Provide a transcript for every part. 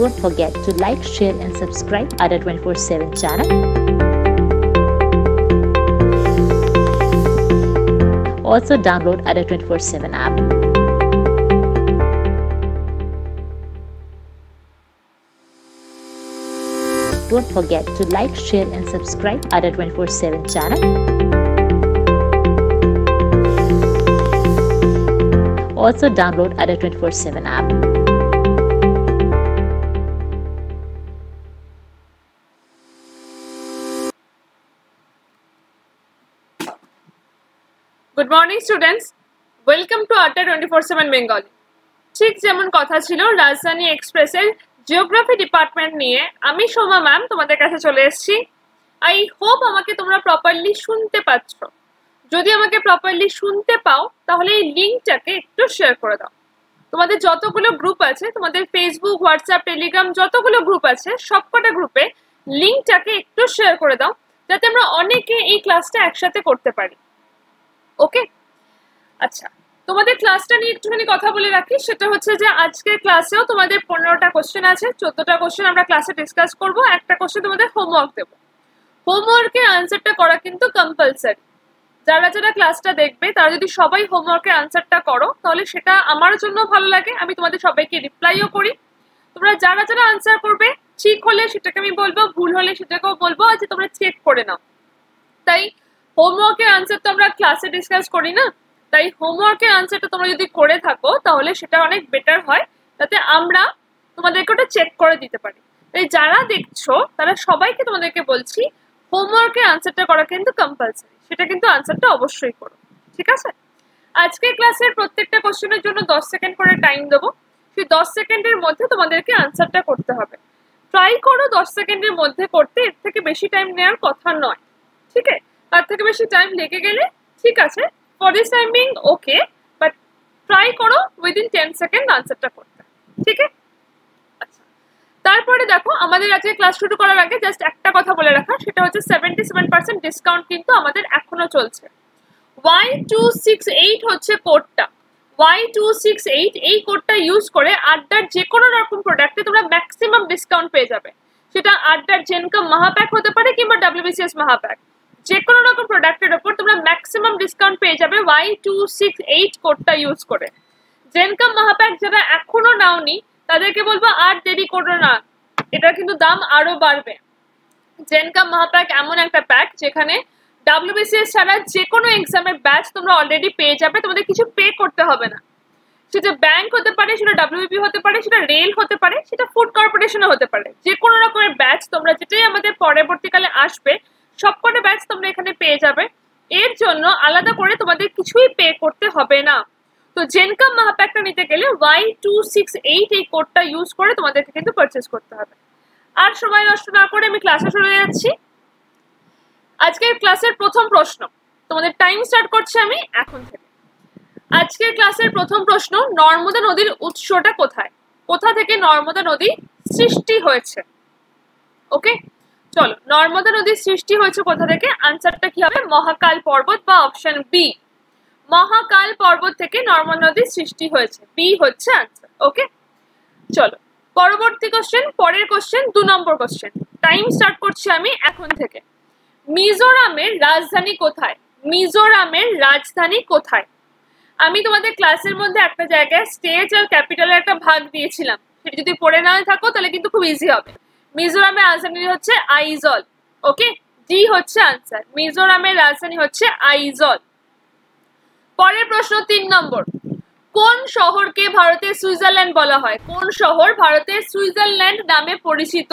Don't forget to like, share, and subscribe Ada 24 7 channel. Also, download Ada 24 7 app. Don't forget to like, share, and subscribe Ada 24 7 channel. Also, download Ada 24 7 app. Morning students welcome to Adda twenty four seven Bengali ঠিক যেমন কথা ছিল, রাজধানী এক্সপ্রেসের geography department নিয়ে আমি Soma ma'am তোমাদের কাছে চলে এসেছি। আই হোপ আমাকে তোমরা প্রপারলি শুনতে পাচ্ছ। যদি আমাকে প্রপারলি শুনতে পাও, তাহলে এই লিঙ্কটাকে একটু শেয়ার করে দাও। তোমাদের যতগুলো গ্রুপ আছে, তোমাদের ফেসবুক হোয়াটসঅ্যাপ টেলিগ্রাম যতগুলো গ্রুপ আছে, সবকটা গ্রুপে লিঙ্কটাকে একটু শেয়ার করে দাও, যাতে আমরা অনেকে এই ক্লাসটা একসাথে করতে পারি। ওকে আচ্ছা তোমাদের ক্লাসটা নিয়ে একটুখানি কথা বলে রাখি। সেটা হচ্ছে যে, আজকের ক্লাসেও তোমাদের পনেরোটা কোশ্চেন আছে, চোদ্দটা কোশ্চেন আমরা ক্লাসে ডিসকাস করব, একটা কোশ্চেন তোমাদের হোমওয়ার্ক দেবো। হোমওয়ার্কের আনসারটা করা কিন্তু কম্পালসারি যারা যারা ক্লাসটা দেখবে, তারা যদি সবাই হোমওয়ার্কের আনসারটা করো, তাহলে সেটা আমার জন্য ভালো লাগে। আমি তোমাদের সবাইকে রিপ্লাইও করি। তোমরা যারা যারা আনসার করবে, ঠিক হলে সেটাকে আমি বলব, ভুল হলে সেটাকেও বলব যে তোমরা চেক করে নাও। তাই হোমওয়ার্কের আনসার তো আমরা ক্লাসে ডিসকাস করি না। তাই হোমওয়ার্কের আনসারটা তোমরা যদি করে থাকো, তাহলে সেটা অনেক বেটার হয়। যাতে আমরা তোমাদেরকে ওটা চেক করে দিতে পারি। তাই যারা দেখছ, তারা সবাইকে তোমাদেরকে বলছি হোমওয়ার্কের আনসারটা করা কিন্তু কম্পালসারি সেটা কিন্তু আনসারটা অবশ্যই করো। ঠিক আছে? আজকের ক্লাসের প্রত্যেকটা কোশ্চেনের জন্য দশ সেকেন্ড করে টাইম দেবো। সেই দশ সেকেন্ডের মধ্যে তোমাদেরকে আনসারটা করতে হবে। ট্রাই করো দশ সেকেন্ডের মধ্যে করতে, এর থেকে বেশি টাইম নেওয়ার কথা নয়। ঠিক আছে? তার থেকে বেশি টাইম লেগে গেলে ঠিক আছে for this time being okay but try করো উইদিন টেন সেকেন্ড আনসারটা করতে, ঠিক আছে? আচ্ছা তারপরে দেখো, আমাদের আজকে ক্লাস শুরু করার আগে জাস্ট একটা কথা বলে রাখা, সেটা হচ্ছে সেভেন্টি সেভেন পার্সেন্ট ডিসকাউন্ট কিন্তু আমাদের এখনও চলছে। ওয়াই টু সিক্স এইট হচ্ছে কোডটা ওয়াই টু সিক্স এইট এই কোডটা ইউজ করে আড্ডার যে কোনো রকম প্রোডাক্টে তোমরা ম্যাক্সিমাম ডিসকাউন্ট পেয়ে যাবে। সেটা আড্ডার জেনকাম মাহাপ্যাক হতে পারে কিংবা ডাব্লিউবিসিএস মাহাপ্যাক যে কোনো রকম প্রোডাক্টের ওপর তোমরা ম্যাক্সিমাম ডিসকাউন্ট পেয়ে যাবে ওয়াই টু সিক্স এইট কোডটা ইউজ করে। জেনকাম মাহাপ্যাক যারা এখনও নাওনি, তাদেরকে বলব আর দেরি করো না। এটা কিন্তু দাম আরও বাড়বে। জেনকাম মাহাপ্যাক এমন একটা প্যাক যেখানে ডাব্লিউবিসিএস ছাড়া যে কোনো এক্সামের ব্যাচ তোমরা অলরেডি পেয়ে যাবে, তোমাদের কিছু পে করতে হবে না। সেটা ব্যাংক হতে পারে, সেটা ডাব্লিউবি হতে পারে, সেটা রেল হতে পারে, সেটা ফুড কর্পোরেশনও হতে পারে। যে কোনো রকমের ব্যাচ তোমরা যেটাই আমাদের পরবর্তীকালে আসবে, সবকটা ব্যাচ তোমরা এখানে পেয়ে যাবে। এর জন্য আলাদা করে তোমাদের কিছুই পে করতে হবে না। তো জেনকাম মাহাপ্যাকটা নিতে গেলে ওয়াই টু সিক্স এইট এই কোডটা ইউজ করে তোমাদেরকে কিন্তু পারচেস করতে হবে। আর সময় নষ্ট না করে আমি ক্লাসে চলে যাচ্ছি। আজকের ক্লাসের প্রথম প্রশ্ন। তোমাদের টাইম স্টার্ট করছি আমি এখন থেকে। আজকের ক্লাসের প্রথম প্রশ্ন, নর্মদা নদীর উৎসটা কোথায়? কোথা থেকে নর্মদা নদী সৃষ্টি হয়েছে? ওকে চলো, নর্মদা নদীর সৃষ্টি হয়েছে কোথা থেকে? আনসারটা কি হবে? মহাকাল পর্বত বা অপশন বি মহাকাল পর্বত থেকে নর্মদা নদীর সৃষ্টি হয়েছে। বি হচ্ছে আনসার ওকে চলো, পরবর্তী কোশ্চেন পরের কোশ্চেন দু নম্বর কোশ্চেন টাইম স্টার্ট করছি আমি এখন থেকে। মিজোরামের রাজধানী কোথায়? মিজোরামের রাজধানী কোথায়? আমি তোমাদের ক্লাসের মধ্যে একটা জায়গায় স্টেজ আর ক্যাপিটালের একটা ভাগ দিয়েছিলাম। সেটা যদি পড়ে না থাকো, তাহলে কিন্তু খুব ইজি হবে। মিজোরামের রাজধানী হচ্ছে আইজল, ওকে? ডি হচ্ছে আনসার। মিজোরামের রাজধানী হচ্ছে আইজল। পরের প্রশ্ন তিন নম্বর। কোন শহরকে ভারতের সুইজারল্যান্ড বলা হয়? কোন শহর ভারতের সুইজারল্যান্ড নামে পরিচিত?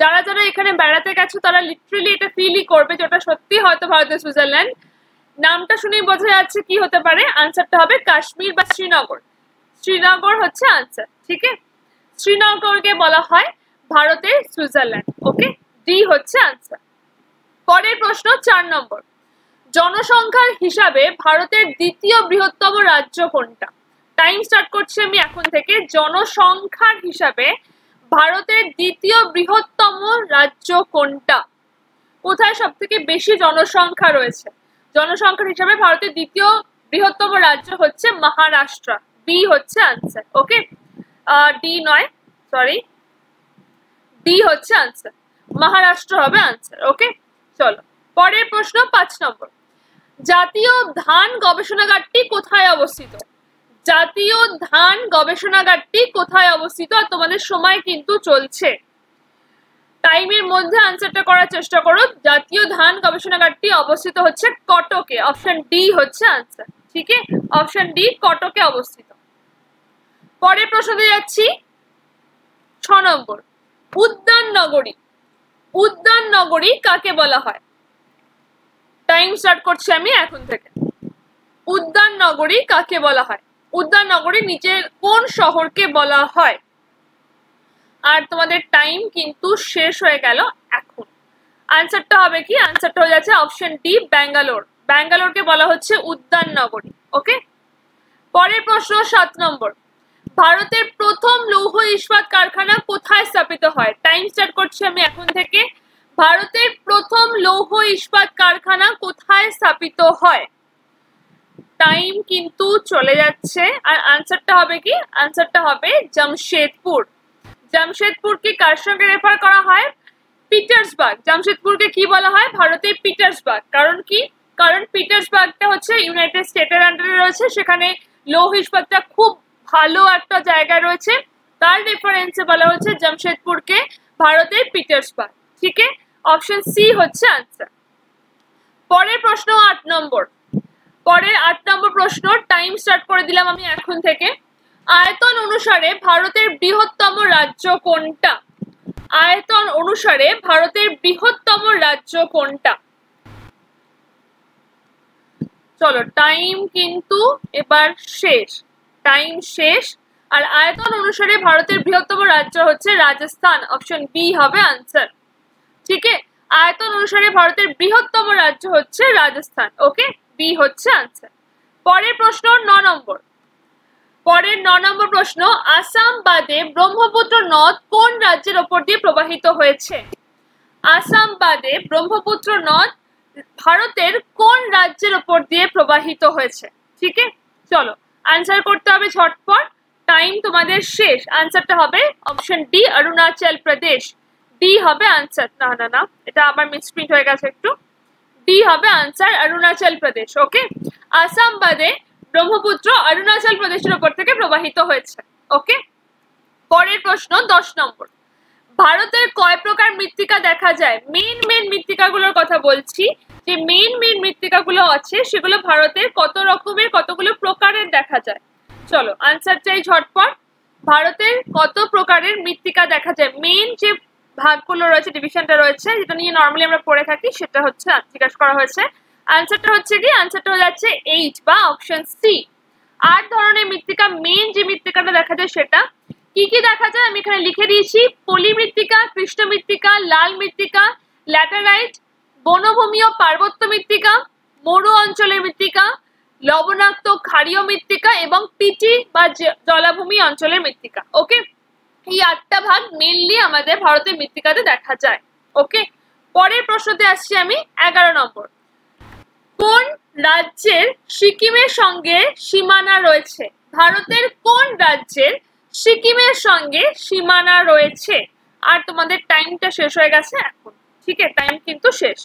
যারা যারা এখানে বেড়াতে গেছো, তারা লিটারেলি এটা ফিলই করবে যে ওটা সত্যি হয়তো ভারতের সুইজারল্যান্ড। নামটা শুনেই বোঝা যাচ্ছে কি হতে পারে। আনসারটা হবে কাশ্মীর বা শ্রীনগর। শ্রীনগর হচ্ছে আনসার ঠিক আছে শ্রীনগরকে বলা হয় ভারতের সুইজারল্যান্ড, ওকে? ডি হচ্ছে আনসার পরের প্রশ্ন চার নম্বর। জনসংখ্যার হিসাবে ভারতের দ্বিতীয় বৃহত্তম রাজ্য কোনটা? টাইম স্টার্ট করছি আমি এখন থেকে। জনসংখ্যার হিসাবে ভারতের দ্বিতীয় বৃহত্তম রাজ্য কোনটা? কোথায় সব থেকে বেশি জনসংখ্যা রয়েছে? জনসংখ্যার হিসাবে ভারতের দ্বিতীয় বৃহত্তম রাজ্য হচ্ছে মহারাষ্ট্র। বি হচ্ছে আনসার ওকে? ডি নয় সরি ডি হচ্ছে আনসার মহারাষ্ট্র হবে আনসার ওকে চলো। পরের প্রশ্ন পাঁচ নম্বর। জাতীয় ধান গবেষণাগারটি কোথায় অবস্থিত? জাতীয় ধান গবেষণাগারটি কোথায় অবস্থিত? আর তোমাদের সময় কিন্তু চলছে। টাইমের মধ্যে আনসারটা করার চেষ্টা করো। জাতীয় ধান গবেষণাগারটি অবস্থিত হচ্ছে কটকে। অপশন ডি হচ্ছে আনসার ঠিক আছে অপশন ডি কটকে অবস্থিত। পরের প্রশ্নে যাচ্ছি। ছ নম্বর। উদ্যান নগরী। উদ্যান নগরী কাকে বলা হয়? টাইম স্টার্ট করছি আমি এখন থেকে। উদ্যান নগরী কাকে বলা হয়? উদ্যান নগরী নিচের কোন শহরকে বলা হয়? আর তোমাদের টাইম কিন্তু শেষ হয়ে গেল এখন। আনসারটা হবে কি? আনসারটা হয়ে যাচ্ছে অপশন ডি ব্যাঙ্গালোর ব্যাঙ্গালোরকে বলা হচ্ছে উদ্যান নগরী ওকে পরের প্রশ্ন সাত নম্বর। ভারতের প্রথম লৌহ ইস্পাত কারখানা কোথায় স্থাপিত হয়? টাইম স্টার্ট করছি আমি এখন থেকে। ভারতের প্রথম লৌহ ইস্পাত কারখানা কোথায় স্থাপিত হয়? টাইম কিন্তু চলে যাচ্ছে। আর আনসারটা হবে কি? আনসারটা হবে জামশেদপুর। জামশেদপুরকে কার সঙ্গে রেফার করা হয়? পিটার্সবার্গ। জামশেদপুরকে কি বলা হয়? ভারতের পিটার্সবার্গ। কারণ কি? কারণ পিটার্সবার্গটা হচ্ছে ইউনাইটেড স্টেটের আন্ডারে রয়েছে। সেখানে লৌহ ইস্পাতটা খুব ভালো একটা জায়গা রয়েছে। তার রেফারেন্সে বলা হচ্ছে জামশেদপুরকে ভারতের পিটার্সবার্গ ঠিক অপশন সি হচ্ছে আনসার পরের প্রশ্ন আট নম্বর। পরের আট নম্বর প্রশ্ন টাইম স্টার্ট করে দিলাম আমি এখন থেকে। আয়তন অনুসারে ভারতের বৃহত্তম রাজ্য কোনটা? আয়তন অনুসারে ভারতের বৃহত্তম রাজ্য কোনটা? চলো টাইম কিন্তু এবার শেষ। টাইম শেষ। আর আয়তন অনুসারে ভারতের বৃহত্তম রাজ্য হচ্ছে রাজস্থান। অপশন বি হবে আনসার ঠিক আয়তন অনুসারে ভারতের বৃহত্তম রাজ্য হচ্ছে রাজস্থান। ওকে বি হচ্ছে আনসার পরের প্রশ্ন ন নম্বর। পরের ন নম্বর প্রশ্ন, আসাম বাদে ব্রহ্মপুত্র নদ কোন রাজ্যের ওপর দিয়ে প্রবাহিত হয়েছে? আসাম বাদে ব্রহ্মপুত্র নদ ভারতের কোন রাজ্যের ওপর দিয়ে প্রবাহিত হয়েছে? ঠিক চলো। আনসার করতে হবে ঝটপট। টাইম তোমাদের শেষ। আনসারটা হবে option D Arunachal Pradesh D হবে আনসার না না না, এটা আবার মিসপ্রিন্ট হয়ে গেছে একটু। ডি হবে আনসার অরুণাচল প্রদেশ ওকে আসাম বাদে ব্রহ্মপুত্র অরুণাচল প্রদেশের ওপর থেকে প্রবাহিত হয়েছে ওকে পরের প্রশ্ন, দশ নম্বর। ভারতের কয় প্রকার মৃত্তিকা দেখা যায়? মেন মেন মৃত্তিকাগুলোর কথা বলছি। যে মেন মেন মৃত্তিকাগুলো আছে, সেগুলো ভারতের কত রকমের, কতগুলো প্রকারের দেখা যায়? চলো আনসার চাই ঝটপট। ভারতের কত প্রকারের মৃত্তিকা দেখা যায়? মেন যে ভাগগুলো রয়েছে ডিভিশনটা রয়েছে, যেটা নিয়ে নর্মালি আমরা পড়ে থাকি, সেটা হচ্ছে জিজ্ঞাসা করা হয়েছে। আনসারটা হচ্ছে কি? আনসারটা হয়ে যাচ্ছে এইট বা অপশন সি আট ধরনের মৃত্তিকা মেন যে মৃত্তিকাটা দেখা যায় সেটা, কি কি দেখা যায়? আমি এখানে লিখে দিয়েছি, পলি মৃত্তিকা, কৃষ্ণ মৃত্তিকা, লাল মৃত্তিকা, ল্যাটারাইট বনভূমি ও পার্বত্য মৃত্তিকা, মরু অঞ্চলের মৃত্তিকা, লবণাক্ত ক্ষারীয় মৃত্তিকা এবং পিটি বা জলাভূমি অঞ্চলের মৃত্তিকা ওকে এই আটটা ভাগ মেনলি আমাদের ভারতের মৃত্তিকাতে দেখা যায় ওকে পরের প্রশ্নতে আসছি আমি, এগারো নম্বর। কোন রাজ্যের সিকিমের সঙ্গে সীমানা রয়েছে? ভারতের কোন রাজ্যের সিকিমের সঙ্গে সীমানা রয়েছে? আর তোমাদের টাইমটা শেষ হয়ে গেছে এখন, ঠিক আছে? টাইম কিন্তু শেষ।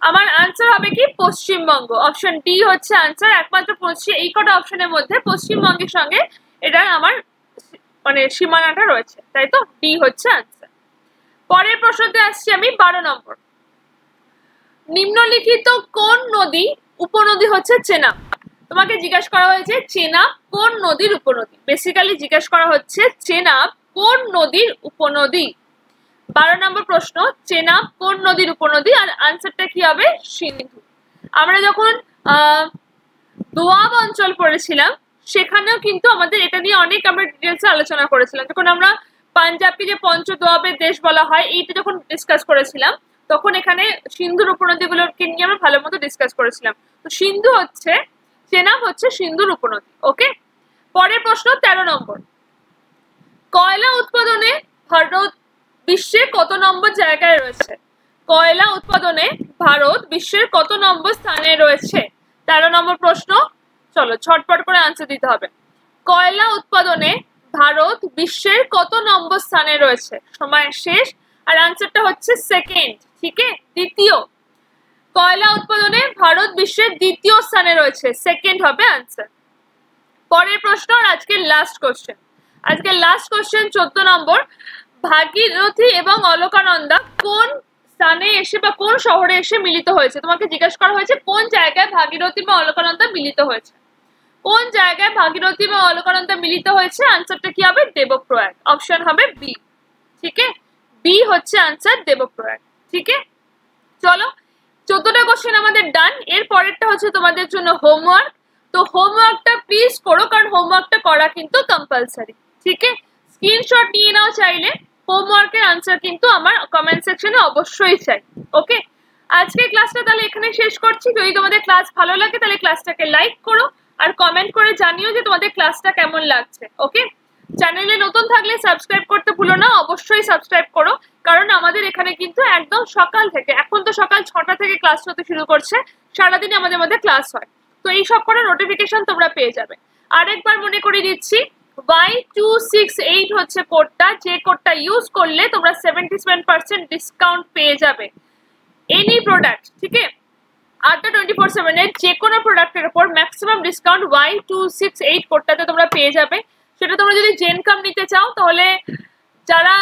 আমার আনসার হবে কি? পশ্চিমবঙ্গ। অপশন ডি হচ্ছে আনসার একমাত্র পশ্চিম এই কটা অপশনের মধ্যে পশ্চিমবঙ্গের সঙ্গে এটা আমার মানে সীমানাটা রয়েছে। তাই তো? ডি হচ্ছে আনসার পরের প্রশ্নতে আসছি আমি, বারো নম্বর। নিম্নলিখিত কোন নদী উপনদী হচ্ছে চেনা? তোমাকে জিজ্ঞাসা করা হয়েছে চেনাব কোন নদীর উপনদী? বেসিক্যালি জিজ্ঞাসা করা হচ্ছে চেনাব কোন নদীর উপনদী? বারো নম্বর প্রশ্ন চেনাব কোন নদীর উপনদী আর আনসারটা কি হবে? সিন্ধু। আমরা যখন দোয়াব অঞ্চল পড়েছিলাম, সেখানেও কিন্তু আমাদের এটা নিয়ে অনেক আমরা ডিটেলসে আলোচনা করেছিলাম। যখন আমরা পাঞ্জাবকে যে পঞ্চ দোয়াবের দেশ বলা হয়, এইটা যখন ডিসকাস করেছিলাম, তখন এখানে সিন্ধুর উপনদীগুলোকে নিয়ে আমরা ভালো মতো ডিসকাস করেছিলাম। তো সিন্ধু হচ্ছে চেনাব হচ্ছে সিন্ধুর উপনদী, ওকে? পরের প্রশ্ন, তেরো নম্বর। কয়লা উৎপাদনে ভারত বিশ্বের কত নম্বর জায়গায় রয়েছে? কয়লা উৎপাদনে ভারত বিশ্বের কত নম্বর স্থানে রয়েছে? তেরো নম্বর প্রশ্ন। চলো, ছটপট করে আনসার দিতে হবে। কয়লা উৎপাদনে ভারত বিশ্বের কত নম্বর স্থানে রয়েছে? সময় শেষ। আর আনসারটা হচ্ছে সেকেন্ড ঠিক দ্বিতীয়। কয়লা উৎপাদনে ভারত বিশ্বের দ্বিতীয় স্থানে রয়েছে? সেকেন্ড হবে আনসার পরের প্রশ্ন আর আজকের লাস্ট কোশ্চেন আজকের লাস্ট কোশ্চেন চোদ্দ নম্বর। ভাগীরথী এবং অলকানন্দা কোন স্থানে এসে বা কোন শহরে এসে মিলিত হয়েছে? তোমাকে জিজ্ঞেস করা হয়েছে, কোন জায়গায় ভাগীরথী বা অলকানন্দা মিলিত হয়েছে? কোন জায়গায় ভাগীরথী বা অলকানন্দা মিলিত হয়েছে? আনসারটা কি হবে? দেবপ্রয়াগ। অপশন হবে বি ঠিক বি হচ্ছে আনসার দেবপ্রয়াগ। ঠিক চলো, চোদ্দটা কোশ্চেন আমাদের ডান এর পরেরটা হচ্ছে তোমাদের জন্য হোমওয়ার্ক তো হোমওয়ার্কটা প্লিজ করো, কারণ হোমওয়ার্কটা করা কিন্তু কম্পালসারি ঠিক স্ক্রিনশট নিয়ে নাও চাইলে। হোমওয়ার্কের আনসার কিন্তু আমার কমেন্ট সেকশনে অবশ্যই চাই ওকে আজকে ক্লাসটা তাহলে এখানে শেষ করছি। যদি তোমাদের ক্লাস ভালো লাগে, তাহলে ক্লাসটাকে লাইক করো আর কমেন্ট করে জানিও যে তোমাদের ক্লাসটা কেমন লাগছে ওকে চ্যানেলে নতুন থাকলে সাবস্ক্রাইব করতে ভুলো না, অবশ্যই সাবস্ক্রাইব করো। কারণ আমাদের এখানে কিন্তু একদম সকাল থেকে, এখন তো সকাল ছটা থেকে ক্লাস হতে শুরু করছে, সারাদিনে আমাদের মধ্যে ক্লাস হয়। তো এই সব করে নোটিফিকেশন তোমরা পেয়ে যাবে। আরেকবার মনে করে দিচ্ছি ওয়াই টু সিক্স এইট হচ্ছে কোডটা যে কোডটা ইউজ করলে তোমরা সেভেন্টি সেভেন পার্সেন্ট ডিসকাউন্ট পেয়ে যাবে। এনি প্রোডাক্ট ঠিক আছে? আটটা টোয়েন্টি ফোর সেভেনের যে কোনো প্রোডাক্টের উপর maximum discount Y two six eight কোডটাতে তোমরা পেয়ে যাবে। সেটা তোমরা যদি জেনকাম নিতে চাও, তাহলে যারা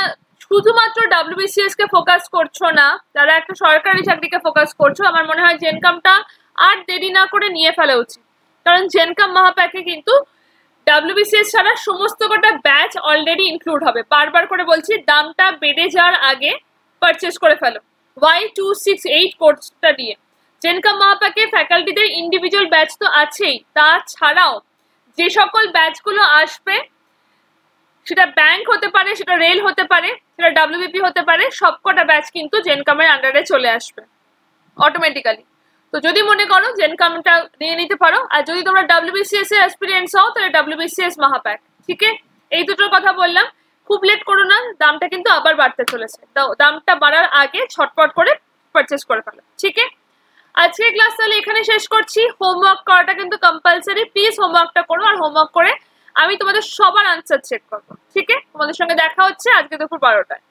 শুধুমাত্র ডাব্লিউবিসিএস কে ফোকাস করছ না, যারা একটা সরকারি চাকরিকে ফোকাস করছ, আমার মনে হয় জেনকামটা আর দেরি না করে নিয়ে ফেলা উচিত। কারণ জেনকাম মহাপ্যাকে কিন্তু ডাব্লিউবিসিএস ছাড়া সমস্ত কটা ব্যাচ অলরেডি ইনক্লুড হবে। বারবার করে বলছি, দামটা বেড়ে যাওয়ার আগে পারচেস করে ফেলো। ওয়াই টু সিক্স এইট কোর্সটা দিয়ে জেনকাম মহাপ্যাকে ফ্যাকাল্টিদের ইন্ডিভিজুয়াল ব্যাচ তো আছেই। তাছাড়াও যে সকল ব্যাচগুলো আসবে, সেটা ব্যাংক হতে পারে, সেটা রেল হতে পারে, সেটা ডাব্লিউবিপি হতে পারে, সবকটা ব্যাচ কিন্তু জেনকামের আন্ডারে চলে আসবে। অটোমেটিক্যালি তো যদি মনে করো জেনকামটা নিয়ে নিতে পারো, আর যদি তোমরা ডাব্লিউবিসিএস এর এক্সপিরিয়েন্স হও, তাহলে ডাব্লিউবিসিএস মহাপ্যাক ঠিক এই দুটোর কথা বললাম। খুব লেট করো না, দামটা কিন্তু আবার বাড়তে চলেছে। তো দামটা বাড়ার আগে ছটপট করে পারচেস করে ফেলো, ঠিক আজকের ক্লাস তাহলে এখানে শেষ করছি। হোমওয়ার্ক করাটা কিন্তু কম্পালসারি প্লিজ হোমওয়ার্কটা করো আর হোমওয়ার্ক করে আমি তোমাদের সবার আনসার চেক করব, ঠিক আছে? তোমাদের সঙ্গে দেখা হচ্ছে আজকে দুপুর বারোটায়।